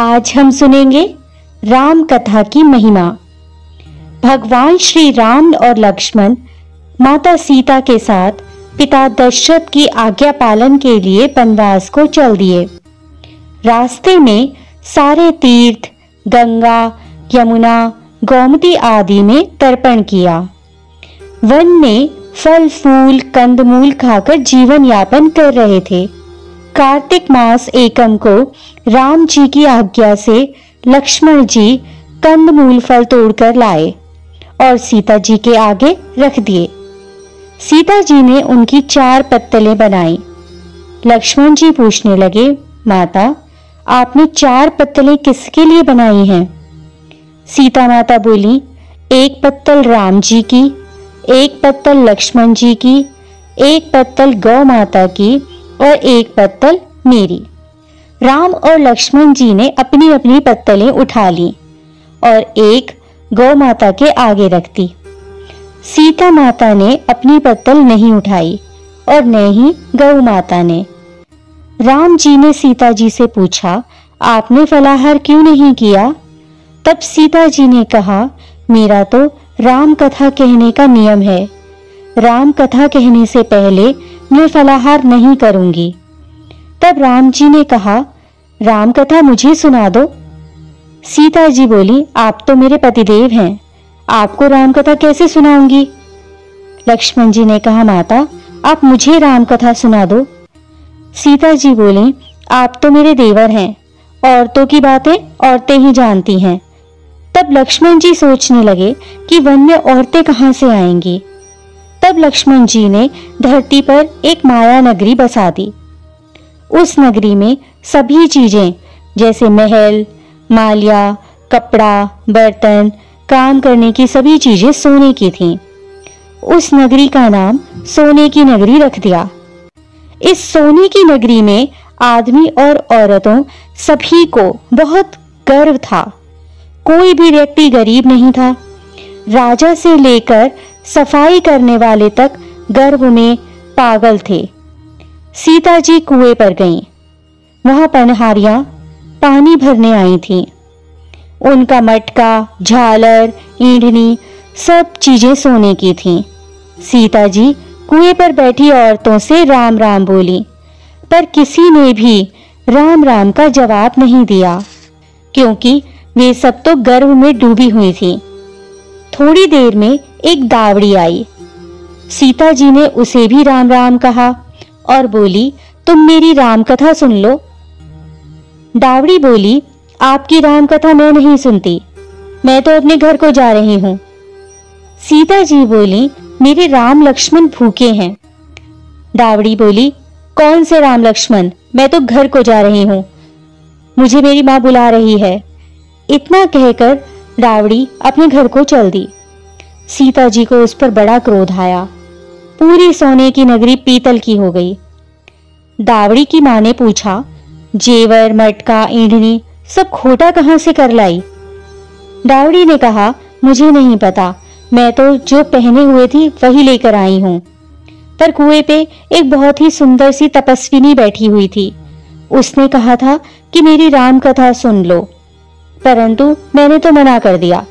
आज हम सुनेंगे राम कथा की महिमा। भगवान श्री राम और लक्ष्मण माता सीता के साथ पिता दशरथ की आज्ञा पालन के लिए वनवास को चल दिए। रास्ते में सारे तीर्थ, गंगा, यमुना, गोमती आदि में तर्पण किया। वन में फल, फूल कंदमूल खाकर जीवन यापन कर रहे थे। कार्तिक मास एकम को राम जी की आज्ञा से लक्ष्मण जी कंद मूल फल तोड़कर लाए और सीता जी के आगे रख दिए। सीता जी ने उनकी चार पत्तलें बनाई। लक्ष्मण जी पूछने लगे, माता, आपने चार पत्तलें किसके लिए बनाई हैं? सीता माता बोली, एक पत्तल राम जी की, एक पत्तल लक्ष्मण जी की, एक पत्तल गौ माता की और एक पत्तल मेरी। राम और लक्ष्मण जी ने अपनी अपनी पत्तलें उठा ली और एक गौ माता के आगे रख दी। सीता माता ने अपनी पत्तल नहीं उठाई और न ही गौ माता ने। राम जी ने सीता जी से पूछा, आपने फलाहार क्यों नहीं किया? तब सीता जी ने कहा, मेरा तो राम कथा कहने का नियम है। राम कथा कहने से पहले मैं फलाहार नहीं करूँगी। तब राम जी ने कहा राम कथा मुझे सुना दो। सीता जी बोली, आप तो मेरे पतिदेव हैं, आपको राम कथा कैसे सुनाऊँगी? लक्ष्मण जी ने कहा, माता, आप मुझे राम कथा सुना दो। सीता जी बोली, आप तो मेरे देवर हैं, औरतों की बातें औरतें ही जानती हैं। तब लक्ष्मण जी सोचने लगे कि वन में औरतें कहाँ से आएँगी? तब लक्ष्मण जी ने धरती पर एक माया नगरी बसा दी। उस नगरी में सभी चीज़ें, जैसे महल, मालिया, कपड़ा, बर्तन, काम करने की सभी चीज़ें सोने की थीं। उस नगरी का नाम सोने की नगरी रख दिया। इस सोने की नगरी में आदमी और औरतों सभी को बहुत गर्व था। कोई भी व्यक्ति गरीब नहीं था। राजा से लेकर सफ़ाई करने वाले तक गर्भ में पागल थे सीता जी कुएँ पर गईं। वहाँ पनहारियाँ पानी भरने आई थीं। उनका मटका, झालर, ईंधनी सब चीज़ें सोने की थीं। सीता जी कुएँ पर बैठी औरतों से राम राम बोली, पर किसी ने भी राम राम का जवाब नहीं दिया, क्योंकि वे सब तो गर्भ में डूबी हुई थी थोड़ी देर में एक दावड़ी आई। सीता जी ने उसे भी राम राम कहा और बोली, तुम मेरी राम कथा सुन लो। दावड़ी बोली, आपकी राम कथा मैं नहीं सुनती। मैं तो अपने घर को जा रही हूँ। सीता जी बोली, मेरे राम लक्ष्मण भूखे हैं। दावड़ी बोली, कौन से राम लक्ष्मण? मैं तो घर को जा रही हूँ। मुझे मेरी माँ बुला रही है। इतना कहकर रावड़ी अपने घर को चल दी। सीता जी को उस पर बड़ा क्रोध आया। पूरी सोने की नगरी पीतल की हो गई। दावड़ी की माँ ने पूछा, जेवर, मटका, ईंधनी, सब खोटा कहाँ से कर लाई? दावड़ी ने कहा, मुझे नहीं पता। मैं तो जो पहने हुए थी, वही लेकर आई हूँ। पर कुएँ पे एक बहुत ही सुंदर सी तपस्विनी बैठी हुई थी। उसने कहा था कि मेरी राम कथा सुन लो। परंतु मैंने तो मना कर दिया।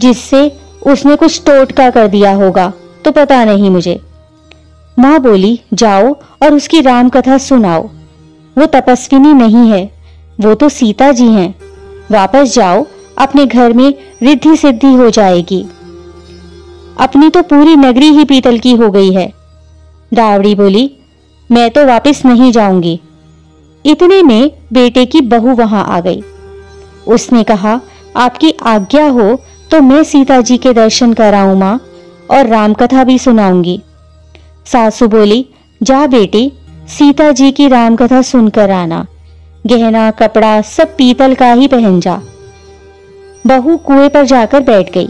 जिससे उसने कुछ टोटका कर दिया होगा तो पता नहीं मुझे। माँ बोली, जाओ और उसकी राम कथा सुनाओ। वो तपस्विनी नहीं है, वो तो सीता जी हैं। वापस जाओ, अपने घर में रिद्धि सिद्धि हो जाएगी। अपनी तो पूरी नगरी ही पीतल की हो गई है। दावड़ी बोली, मैं तो वापस नहीं जाऊँगी। इतने में बेटे की बहू वहाँ आ गई। उसने कहा, आपकी आज्ञा हो तो मैं सीता जी के दर्शन कराऊं माँ, और राम कथा भी सुनाऊँगी. सासू बोली, जा बेटी, सीता जी की राम कथा सुनकर आना। गहना, कपड़ा, सब पीतल का ही पहन जा। बहू कुएँ पर जाकर बैठ गई।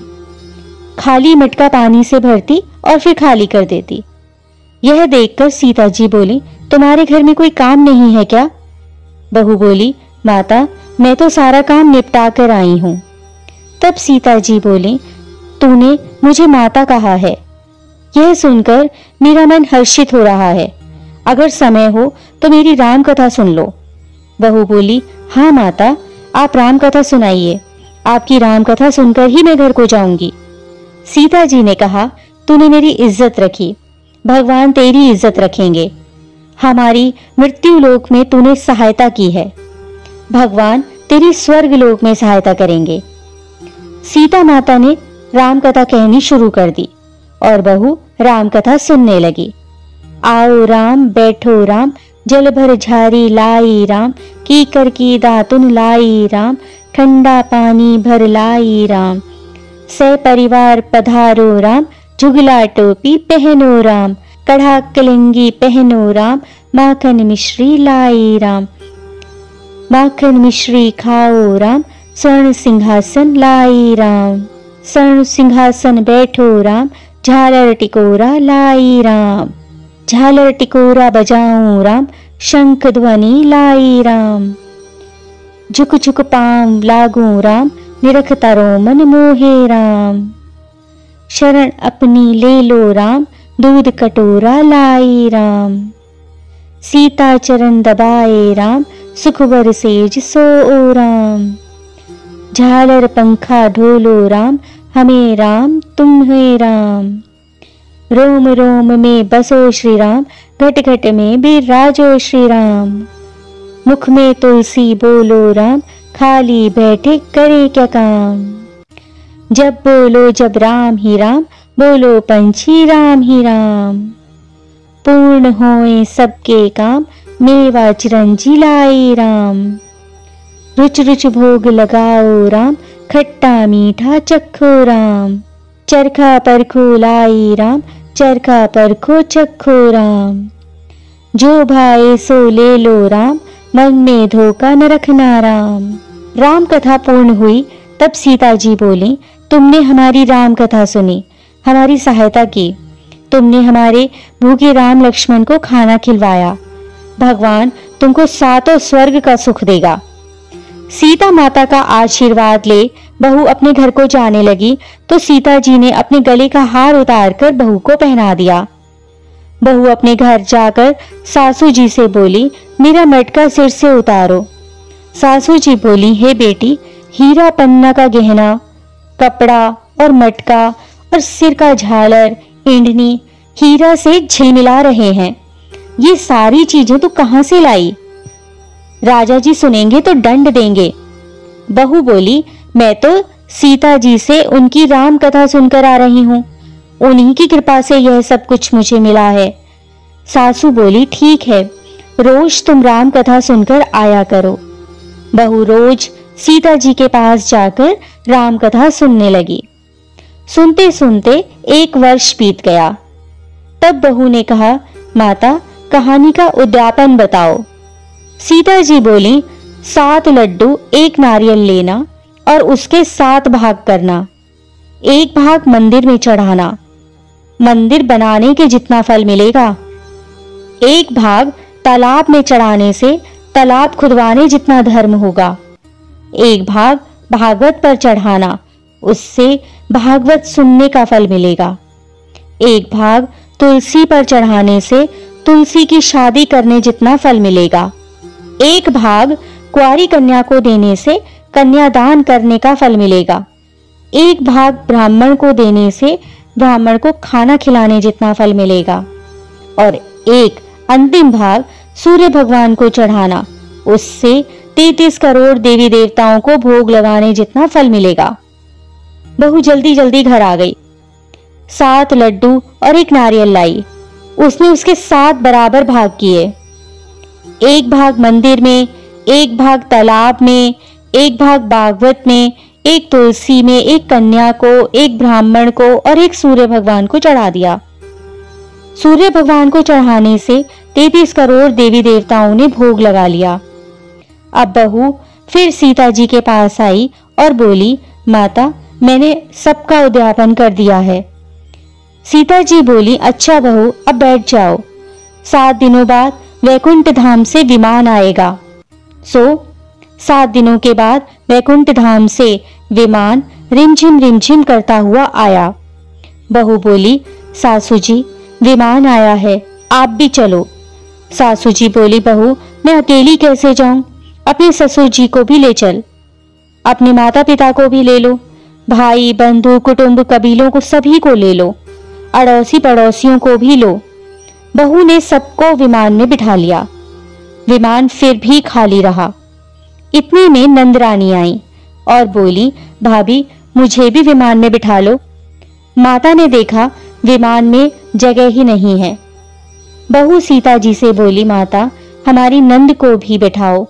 खाली मटका पानी से भरती और फिर खाली कर देती। यह देखकर सीता जी बोली, तुम्हारे घर में कोई काम नहीं है क्या? बहू बोली, माता मैं तो सारा काम निपटा कर आई हूँ। तब सीता जी बोली, तूने मुझे माता कहा है। यह सुनकर मेरा मन हर्षित हो रहा है। अगर समय हो तो मेरी राम कथा सुन लो। बहू बोली हाँ माता, आप राम कथा सुनाइए। आपकी राम कथा सुनकर ही मैं घर को जाऊँगी। सीता जी ने कहा, तूने मेरी इज़्ज़त रखी। भगवान तेरी इज़्ज़त रखेंगे। हमारी मृत्यु लोक में तूने सहायता की है। भगवान तेरी स्वर्ग लोक में सहायता करेंगे। सीता माता ने राम कथा कहनी शुरू कर दी और बहू राम कथा सुनने लगी। आओ राम, बैठो राम, जल भर झारी लाई राम की कर की दातुन लाई राम, ठंडा पानी भर लाई राम। से परिवार पधारो राम, जुगला टोपी पहनो राम कढ़ा कलिंगी पहनो राम, माखन मिश्री लाई राम। माखन मिश्री खाओ राम स्वर्ण सिंहासन लाई राम। स्वर्ण सिंहासन बैठो राम, झालर टिकोरा लाई राम। झालर टिकोरा बजाऊं राम, शंख ध्वनि लाई राम। झुक झुक पाम लागू राम निरखता रो मन मोहे राम। शरण अपनी ले लो राम, दूध कटोरा लाई राम। सीता चरण दबाए राम सुख बर सेज सो ओ राम झालर पंखा ढोलो राम, हमें राम तुम्हें राम। रोम रोम में बसो श्री राम घट घट में भी राजो श्री राम मुख में तुलसी बोलो राम, खाली बैठे करे क्या काम? जब बोलो जब राम ही राम, बोलो पंछी राम ही राम। पूर्ण होए सबके काम मेवा चिरंजी लाई राम। रुच रुच भोग लगाओ राम, खट्टा मीठा चखो राम। चरखा परखो लाई राम, चरखा परखो चखो राम। जो भाई सो ले लो राम, मन में धोखा न रखना राम। राम कथा पूर्ण हुई, तब सीता जी बोली, तुमने हमारी राम कथा सुनी, हमारी सहायता की। तुमने हमारे भूखे राम लक्ष्मण को खाना खिलवाया। भगवान तुमको सातों स्वर्ग का सुख देगा। सीता माता का आशीर्वाद ले बहू अपने घर को जाने लगी तो सीता जी ने अपने गले का हार उतार कर बहू को पहना दिया। बहू अपने घर जाकर सासू जी से बोली, मेरा मटका सिर से उतारो। सासू जी बोली, हे बेटी, हीरा पन्ना का गहना, कपड़ा और मटका और सिर का झालर इंडनी हीरा से झिलमिला रहे हैं। ये सारी चीज़ें तू कहाँ से लाई? राजा जी सुनेंगे तो दंड देंगे। बहू बोली, मैं तो सीता जी से उनकी राम कथा सुनकर आ रही हूँ। उन्हीं की कृपा से यह सब कुछ मुझे मिला है। सासू बोली, ठीक है, रोज तुम राम कथा सुनकर आया करो। बहू रोज सीता जी के पास जाकर राम कथा सुनने लगी। सुनते सुनते एक वर्ष बीत गया। तब बहू ने कहा, माता कहानी का उद्यापन बताओ। सीता जी बोली, सात लड्डू, एक नारियल लेना और उसके सात भाग करना। एक भाग मंदिर में चढ़ाना। मंदिर बनाने के जितना फल मिलेगा। एक भाग तालाब में चढ़ाने से तालाब खुदवाने जितना धर्म होगा। एक भाग भागवत पर चढ़ाना, उससे भागवत सुनने का फल मिलेगा। एक भाग तुलसी पर चढ़ाने से तुलसी की शादी करने जितना फल मिलेगा। एक भाग कुआरी कन्या को देने से कन्यादान करने का फल मिलेगा। एक भाग ब्राह्मण को देने से ब्राह्मण को खाना खिलाने जितना फल मिलेगा। और एक अंतिम भाग सूर्य भगवान को चढ़ाना, उससे तैतीस करोड़ देवी देवताओं को भोग लगाने जितना फल मिलेगा। बहु जल्दी जल्दी घर आ गई। सात लड्डू और एक नारियल लाई। उसने उसके सात बराबर भाग किए। एक भाग मंदिर में, एक भाग तालाब में, एक भाग भागवत में, एक तुलसी में एक कन्या को, एक ब्राह्मण को और एक सूर्य भगवान को चढ़ा दिया। सूर्य भगवान को चढ़ाने से तैतीस करोड़ देवी देवताओं ने भोग लगा लिया। अब बहू फिर सीता जी के पास आई और बोली, माता, मैंने सबका उद्यापन कर दिया है। सीता जी बोली अच्छा बहू, अब बैठ जाओ। सात दिनों बाद वैकुंठ धाम से विमान आएगा। सो, सात दिनों के बाद वैकुंठ धाम से विमान रिमझिम रिमझिम करता हुआ आया। बहू बोली सासू जी विमान आया है, आप भी चलो। सासू जी बोली, बहू, मैं अकेली कैसे जाऊँ? अपने ससुर जी को भी ले चल। अपने माता पिता को भी ले लो। भाई, बंधु, कुटुंब, कबीलों को सभी को ले लो। अड़ोसी पड़ोसियों को भी लो। बहू ने सबको विमान में बिठा लिया। विमान फिर भी खाली रहा। इतने में नंदरानी आई और बोली, भाभी, मुझे भी विमान में बिठा लो। माता ने देखा, विमान में जगह ही नहीं है। बहू सीता जी से बोली, माता, हमारी नंद को भी बैठाओ।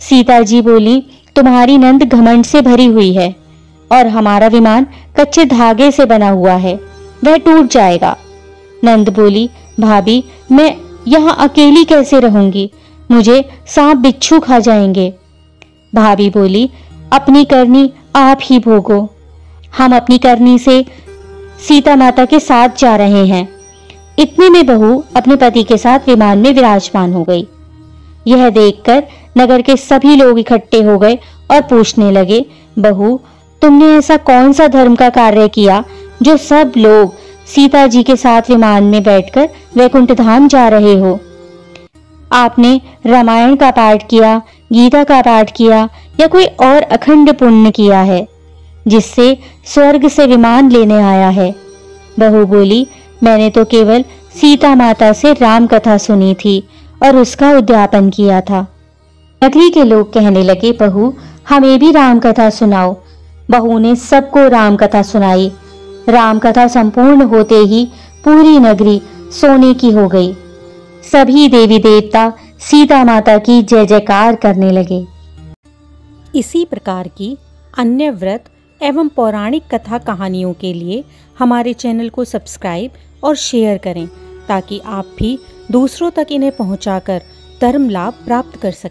सीता जी बोली, तुम्हारी नंद घमंड से भरी हुई है और हमारा विमान कच्चे धागे से बना हुआ है। वह टूट जाएगा। नंद बोली, भाभी, मैं यहाँ अकेली कैसे रहूँगी? मुझे सांप बिच्छू खा जाएँगे। भाभी बोली, अपनी करनी आप ही भोगो। हम अपनी करनी से सीता माता के साथ जा रहे हैं। इतने में बहू अपने पति के साथ विमान में विराजमान हो गई। यह देखकर नगर के सभी लोग इकट्ठे हो गए और पूछने लगे, बहू, तुमने ऐसा कौन सा धर्म का कार्य किया जो सब लोग सीता जी के साथ विमान में बैठकर वैकुंठ धाम जा रहे हो। आपने रामायण का पाठ किया, गीता का पाठ किया या कोई और अखंड पुण्य किया है, जिससे स्वर्ग से विमान लेने आया है। बहू बोली, मैंने तो केवल सीता माता से राम कथा सुनी थी और उसका उद्यापन किया था। नगरी के लोग कहने लगे, बहू, हमें भी राम कथा सुनाओ। बहू ने सबको राम कथा सुनाई। राम कथा संपूर्ण होते ही पूरी नगरी सोने की हो गई। सभी देवी देवता सीता माता की जय जयकार करने लगे। इसी प्रकार की अन्य व्रत एवं पौराणिक कथा कहानियों के लिए हमारे चैनल को सब्सक्राइब और शेयर करें, ताकि आप भी दूसरों तक इन्हें पहुंचाकर धर्म लाभ प्राप्त कर सकें।